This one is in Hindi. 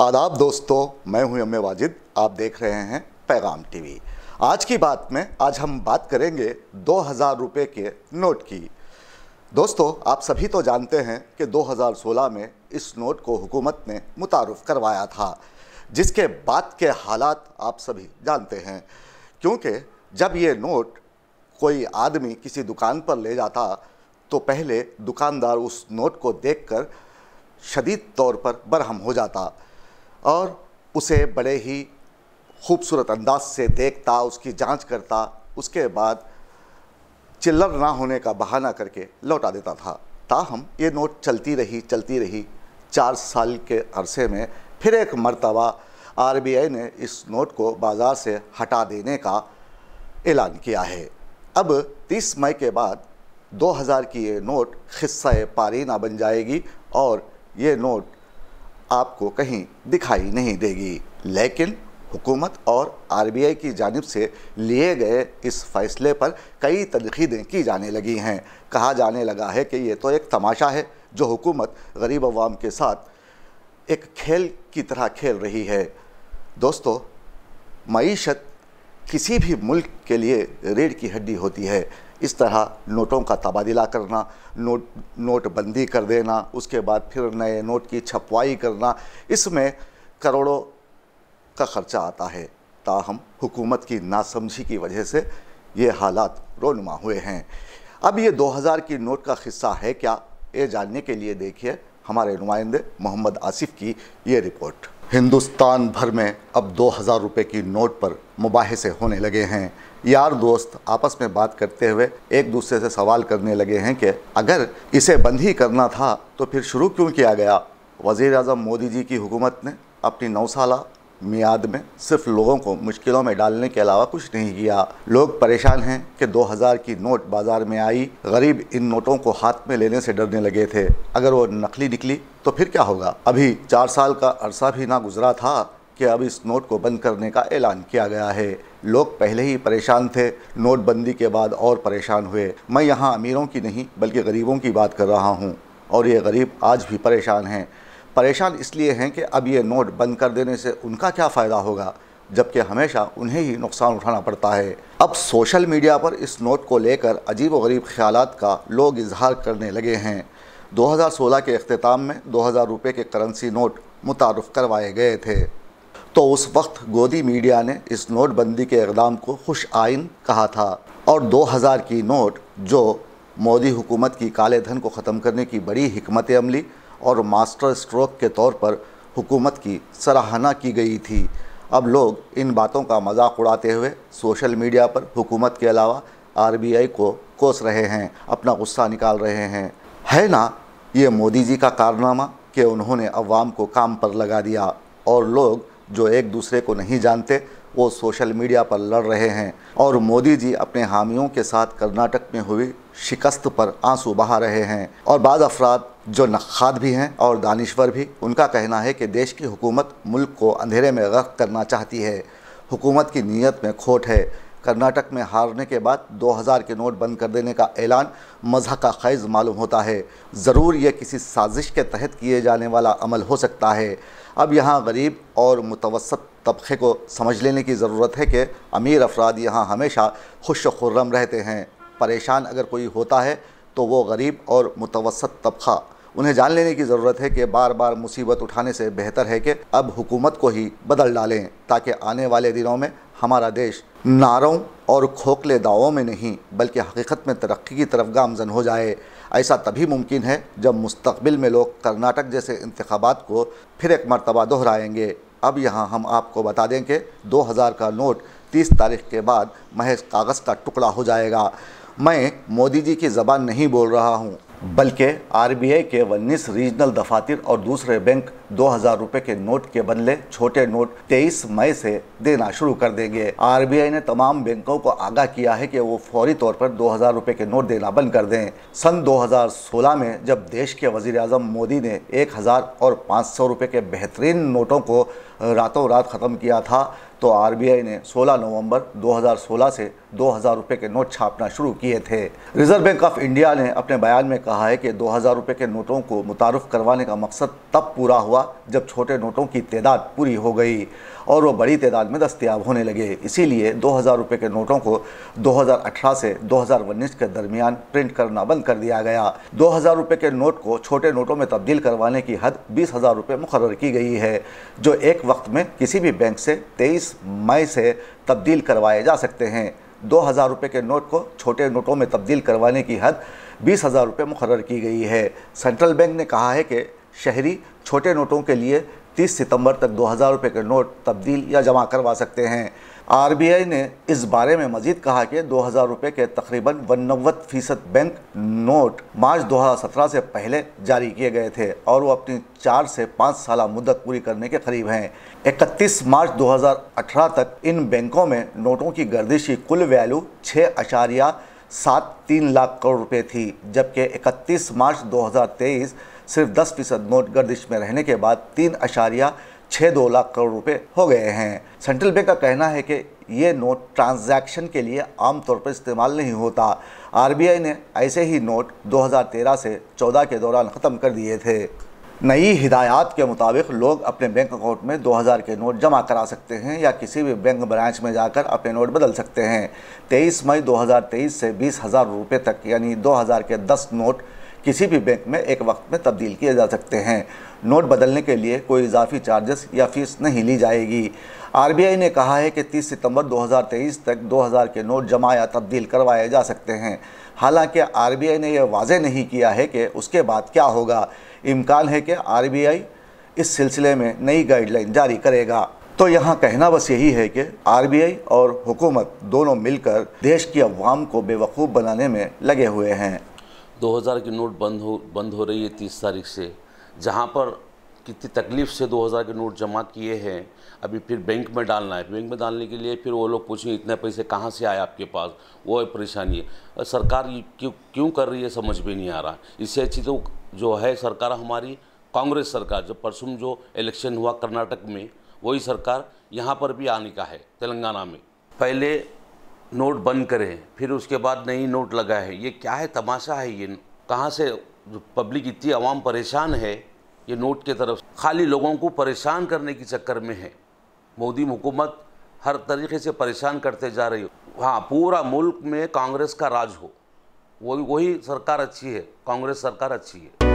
आदाब दोस्तों, मैं हूँ एम वाजिद। आप देख रहे हैं पैगाम टीवी। आज की बात में आज हम बात करेंगे दो हज़ार रुपये के नोट की। दोस्तों, आप सभी तो जानते हैं कि 2016 में इस नोट को हुकूमत ने मुतारफ़ करवाया था, जिसके बाद के हालात आप सभी जानते हैं। क्योंकि जब ये नोट कोई आदमी किसी दुकान पर ले जाता तो पहले दुकानदार उस नोट को देखकर शदीद तौर पर बरहम हो जाता। और उसे बड़े ही खूबसूरत अंदाज से देखता, उसकी जाँच करता, उसके बाद चिल्लर ना होने का बहाना करके लौटा देता था। ताहम ये नोट चलती रही चलती रही। चार साल के अरसे में फिर एक मरतबा आरबीआई ने इस नोट को बाज़ार से हटा देने का ऐलान किया है। अब 30 मई के बाद 2000 की ये नोट हिस्सा पारीना बन जाएगी और ये नोट आपको कहीं दिखाई नहीं देगी। लेकिन हुकूमत और आरबीआई की जानब से लिए गए इस फैसले पर कई तनकीदें की जाने लगी हैं। कहा जाने लगा है कि ये तो एक तमाशा है जो हुकूमत गरीब अवाम के साथ एक खेल की तरह खेल रही है। दोस्तों, मीशत किसी भी मुल्क के लिए रीढ़ की हड्डी होती है। इस तरह नोटों का तबादला करना, नोट, नोटबंदी कर देना, उसके बाद फिर नए नोट की छपवाई करना, इसमें करोड़ों का ख़र्चा आता है। ताहम हुकूमत की नासमझी की वजह से ये हालात रोनुमा हुए हैं। अब ये 2000 की नोट का हिस्सा है क्या, ये जानने के लिए देखिए हमारे नुमाइंदे मोहम्मद आसिफ की ये रिपोर्ट। हिंदुस्तान भर में अब दो हज़ार रुपये की नोट पर मुबासे होने लगे हैं। यार दोस्त, आपस में बात करते हुए एक दूसरे से सवाल करने लगे हैं कि अगर इसे बंद ही करना था तो फिर शुरू क्यों किया गया? वज़ी अजम मोदी जी की हुकूमत ने अपनी नौ साल मियाद में सिर्फ़ लोगों को मुश्किलों में डालने के अलावा कुछ नहीं किया। लोग परेशान हैं कि 2000 की नोट बाज़ार में आई, गरीब इन नोटों को हाथ में लेने से डरने लगे थे। अगर वो नकली निकली तो फिर क्या होगा? अभी चार साल का अरसा भी ना गुजरा था। कि अब इस नोट को बंद करने का ऐलान किया गया है। लोग पहले ही परेशान थे। नोटबंदी के बाद और परेशान हुए। मैं यहाँ अमीरों की नहीं, बल्कि गरीबों की बात कर रहा हूँ। और ये गरीब आज भी परेशान हैं। परेशान इसलिए हैं कि अब ये नोट बंद कर देने से उनका क्या फ़ायदा होगा? जबकि हमेशा उन्हें ही नुकसान उठाना पड़ता है। अब सोशल मीडिया पर इस नोट को लेकर अजीब व गरीब ख्याल का लोग इजहार करने लगे हैं। 2016 के अख्ताम में दो हज़ार रुपये के करेंसी नोट मुतारफ़ करवाए गए थे। तो उस वक्त गोदी मीडिया ने इस नोटबंदी के इकदाम को खुश आइन कहा था और 2000 की नोट जो मोदी हुकूमत की काले धन को ख़त्म करने की बड़ी हमत अमली और मास्टर स्ट्रोक के तौर पर हुकूमत की सराहना की गई थी। अब लोग इन बातों का मज़ाक उड़ाते हुए सोशल मीडिया पर हुकूमत के अलावा आरबीआई को कोस रहे हैं, अपना गुस्सा निकाल रहे हैं। है ना ये मोदी जी का कारनामा कि उन्होंने अवाम को काम पर लगा दिया और लोग जो एक दूसरे को नहीं जानते, वो सोशल मीडिया पर लड़ रहे हैं और मोदी जी अपने हामियों के साथ कर्नाटक में हुई शिकस्त पर आँसू बहा रहे हैं। और बाद अफराद जो नखाद भी हैं और दानिश्वर भी, उनका कहना है कि देश की हुकूमत मुल्क को अंधेरे में गर्क करना चाहती है। हुकूमत की नीयत में खोट है। कर्नाटक में हारने के बाद 2000 के नोट बंद कर देने का ऐलान मज़ह का खैज़ मालूम होता है। ज़रूर यह किसी साजिश के तहत किए जाने वाला अमल हो सकता है। अब यहाँ गरीब और मुतवसत तबके को समझ लेने की ज़रूरत है कि अमीर अफराद यहाँ हमेशा खुश खुर्रम रहते हैं। परेशान अगर कोई होता है तो वो गरीब और मुतवसत तबका। उन्हें जान लेने की ज़रूरत है कि बार बार मुसीबत उठाने से बेहतर है कि अब हुकूमत को ही बदल डालें ताकि आने वाले दिनों में हमारा देश नारों और खोखले दावों में नहीं, बल्कि हकीकत में तरक्की की तरफ़ गामजन हो जाए। ऐसा तभी मुमकिन है जब मुस्तबिल में लोग कर्नाटक जैसे इंतबात को फिर एक मरतबा दोहराएँगे। अब यहाँ हम आपको बता दें कि 2000 का नोट 30 तारीख के बाद महज कागज़ का टुकड़ा हो जाएगा। मैं मोदी जी की ज़बान नहीं बोल रहा हूँ। बल्कि आरबीआई के उन्नीस रीजनल दफातर और दूसरे बैंक दो हज़ार रुपये के नोट के बदले छोटे नोट 23 मई से देना शुरू कर देंगे। आरबीआई ने तमाम बैंकों को आगाह किया है कि वो फौरी तौर पर दो हज़ार रुपये के नोट देना बंद कर दें। सन 2016 में जब देश के वज़ीर अजम मोदी ने एक हज़ार और पाँच सौ रुपये के बेहतरीन नोटों को रातों रात ख़त्म किया था तो आरबीआई ने 16 नवंबर 2016 से दो हज़ार के नोट छापना शुरू किए थे। रिज़र्व बैंक ऑफ़ इंडिया ने अपने बयान में कहा है कि दो रुपये के नोटों को मुतारफ करवाने का मकसद तब पूरा हुआ जब छोटे नोटों की तादाद पूरी हो गई और वो बड़ी तादाद में दस्तियाब होने लगे। इसीलिए दो रुपये के नोटों को 2018 से 2019 के दरमियान प्रिंट करना बंद कर दिया गया। दो हज़ार रुपये के नोट को छोटे नोटों में तब्दील करवाने की हद बीस हज़ार रुपये मुकर की गई है, जो एक वक्त में किसी भी बैंक से तेईस मई से तब्दील करवाए जा सकते हैं। दो हज़ार रुपये के नोट को छोटे नोटों में तब्दील करवाने की हद बीस हज़ार रुपये मुकर की गई है। सेंट्रल बैंक ने कहा है कि शहरी छोटे नोटों के लिए 30 सितंबर तक दो हज़ार रुपये के नोट तब्दील या जमा करवा सकते हैं। आरबीआई ने इस बारे में मजीद कहा कि दो हज़ार रुपये के तकरीबन वनवत फ़ीसद बैंक नोट मार्च 2017 से पहले जारी किए गए थे और वो अपनी चार से पाँच साल मुद्दत पूरी करने के करीब हैं। 31 मार्च 2018 तक इन बैंकों में नोटों की गर्दिशी कुल वैल्यू छः अशारिया सात तीन लाख करोड़ रुपए थी, जबकि 31 मार्च 2023 सिर्फ़ 10 फ़ीसद नोट गर्दिश में रहने के बाद तीन अशारिया छः दो लाख करोड़ रुपए हो गए हैं। सेंट्रल बैंक का कहना है कि ये नोट ट्रांजैक्शन के लिए आमतौर पर इस्तेमाल नहीं होता। आरबीआई ने ऐसे ही नोट 2013 से 14 के दौरान ख़त्म कर दिए थे। नई हिदायत के मुताबिक लोग अपने बैंक अकाउंट में 2000 के नोट जमा करा सकते हैं या किसी भी बैंक ब्रांच में जाकर अपने नोट बदल सकते हैं। 23 मई 2023 से बीस हज़ार रुपये तक, यानी 2000 के 10 नोट किसी भी बैंक में एक वक्त में तब्दील किए जा सकते हैं। नोट बदलने के लिए कोई इजाफी चार्जेस या फ़ीस नहीं ली जाएगी। आरबीआई ने कहा है कि 30 सितंबर 2023 तक 2000 के नोट जमा या तब्दील करवाए जा सकते हैं। हालाँकि आरबीआई ने यह वाजे नहीं किया है कि उसके बाद क्या होगा। इम्कान है कि आरबीआई इस सिलसिले में नई गाइडलाइन जारी करेगा। तो यहाँ कहना बस यही है कि आरबीआई और हुकूमत दोनों मिलकर देश की अवाम को बेवकूफ़ बनाने में लगे हुए हैं। 2000 की नोट बंद हो बंद हो रही है तीस तारीख से। जहाँ पर कितनी तकलीफ़ से 2000 के नोट जमा किए हैं, अभी फिर बैंक में डालना है। बैंक में डालने के लिए फिर वो लोग पूछें इतने पैसे कहाँ से आए आपके पास? वो है परेशानी है। सरकार क्यों क्यों कर रही है समझ में नहीं आ रहा। इससे अच्छी तो जो है सरकार हमारी, कांग्रेस सरकार जो परसों जो इलेक्शन हुआ कर्नाटक में, वही सरकार यहाँ पर भी आने का है, तेलंगाना में। पहले नोट बंद करें, फिर उसके बाद नई नोट लगा है ये क्या है तमाशा है ये? कहाँ से पब्लिक इतनी आवाम परेशान है? ये नोट के तरफ़ खाली लोगों को परेशान करने के चक्कर में है। मोदी हुकूमत हर तरीके से परेशान करते जा रही हो। हाँ पूरा मुल्क में कांग्रेस का राज हो। वही वही सरकार अच्छी है। कांग्रेस सरकार अच्छी है।